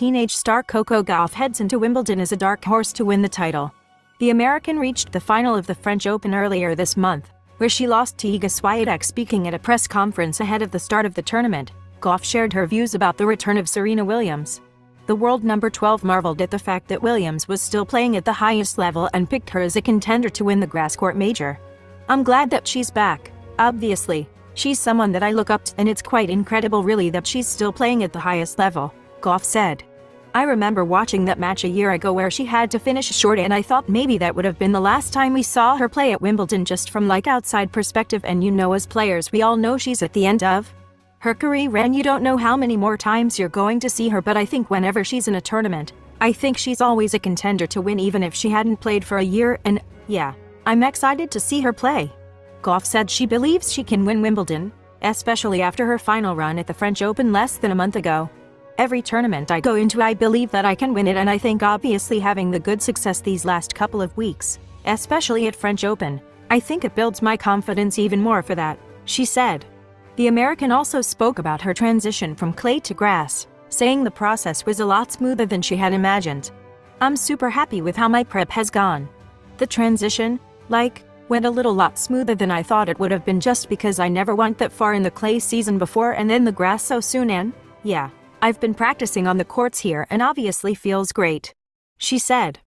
teenage star Coco Gauff heads into Wimbledon as a dark horse to win the title. The American reached the final of the French Open earlier this month, where she lost to Iga Swiatek speaking at a press conference ahead of the start of the tournament. Gauff shared her views about the return of Serena Williams. The world number 12 marveled at the fact that Williams was still playing at the highest level and picked her as a contender to win the grass court major. I'm glad that she's back, obviously. She's someone that I look up to and it's quite incredible really that she's still playing at the highest level, Gauff said. I remember watching that match a year ago where she had to finish short and I thought maybe that would have been the last time we saw her play at Wimbledon just from like outside perspective and you know as players we all know she's at the end of her career and you don't know how many more times you're going to see her but I think whenever she's in a tournament, I think she's always a contender to win even if she hadn't played for a year and, yeah, I'm excited to see her play. Gauff said she believes she can win Wimbledon, especially after her final run at the French Open less than a month ago. Every tournament I go into I believe that I can win it and I think obviously having the good success these last couple of weeks, especially at French Open, I think it builds my confidence even more for that, she said. The American also spoke about her transition from clay to grass, saying the process was a lot smoother than she had imagined. I'm super happy with how my prep has gone. The transition, like, went a little lot smoother than I thought it would have been just because I never went that far in the clay season before and then the grass so soon and, yeah, I've been practicing on the courts here and obviously feels great. She said.